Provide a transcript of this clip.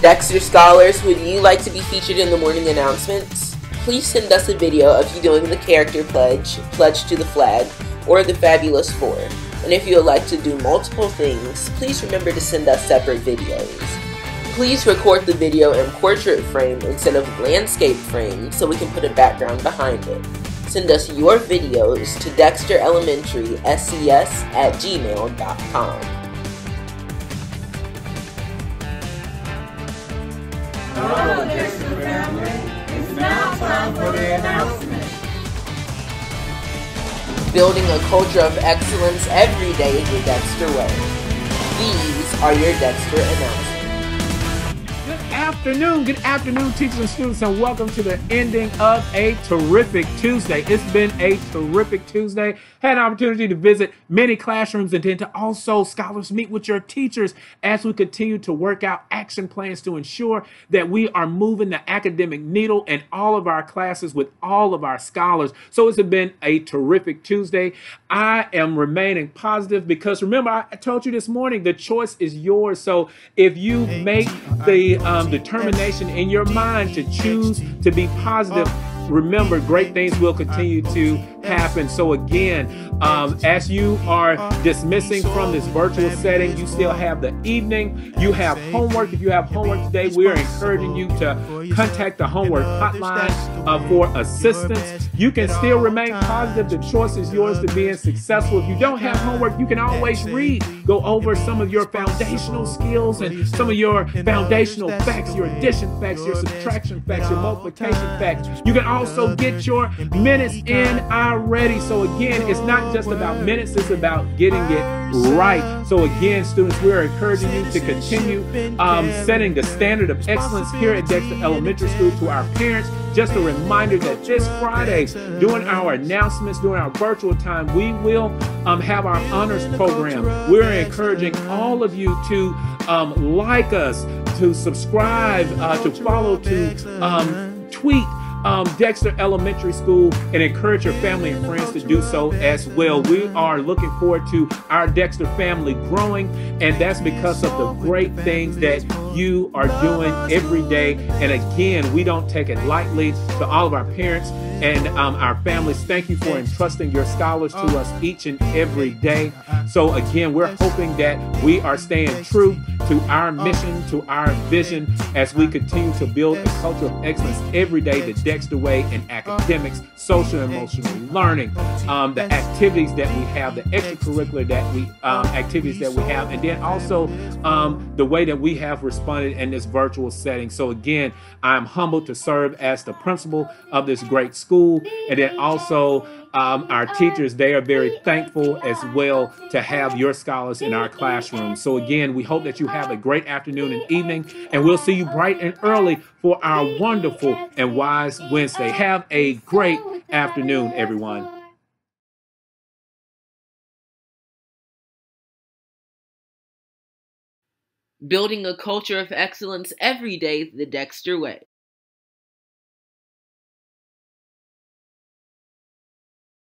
Dexter Scholars, would you like to be featured in the morning announcements? Please send us a video of you doing the character pledge, pledge to the flag, or the Fabulous Four. And if you would like to do multiple things, please remember to send us separate videos. Please record the video in portrait frame instead of landscape frame so we can put a background behind it. Send us your videos to dexterelementaryscs at gmail.com. Building a culture of excellence every day the Dexter way. These are your Dexter announcements. Good afternoon, good afternoon, teachers and students, and welcome to the ending of a terrific Tuesday. It's been a terrific Tuesday. Had an opportunity to visit many classrooms and then to also scholars meet with your teachers as we continue to work out action plans to ensure that we are moving the academic needle in all of our classes with all of our scholars. So it's been a terrific Tuesday. I am remaining positive because remember, I told you this morning the choice is yours. So if you make the um, determination in your mind to choose to be positive, remember great things will continue to happen. So again, um, as you are dismissing from this virtual setting, you still have the evening. You have homework. If you have homework today, we are encouraging you to contact the homework hotline uh, for assistance. You can still remain positive. The choice is yours to being successful. If you don't have homework, you can always read. Go over some of your foundational skills and some of your foundational facts, your addition facts, your subtraction facts, your multiplication facts. You can also get your minutes in already. So again, it's not just about minutes, it's about getting it right. So again, students, we are encouraging you to continue um, setting the standard of excellence here at Dexter Elementary School to our parents. Just a reminder that this Friday, during our announcements, during our virtual time, we will um, have our honors program. We're encouraging all of you to um, like us, to subscribe, uh, to follow, to um, tweet um, Dexter Elementary School and encourage your family and friends to do so as well. We are looking forward to our Dexter family growing, and that's because of the great things that you are doing every day. And again, we don't take it lightly to all of our parents and um, our families. Thank you for entrusting your scholars to us each and every day. So, again, we're hoping that we are staying true to our mission, to our vision as we continue to build a culture of excellence every day Dexter way in academics, social and emotional learning, um, the activities that we have, the extracurricular that we um, activities that we have, and then also um, the way that we have responded in this virtual setting. So again, I'm humbled to serve as the principal of this great school, and then also um, our teachers, they are very thankful as well to have your scholars in our classroom. So, again, we hope that you have a great afternoon and evening, and we'll see you bright and early for our wonderful and wise Wednesday. Have a great afternoon, everyone. Building a culture of excellence every day the Dexter way.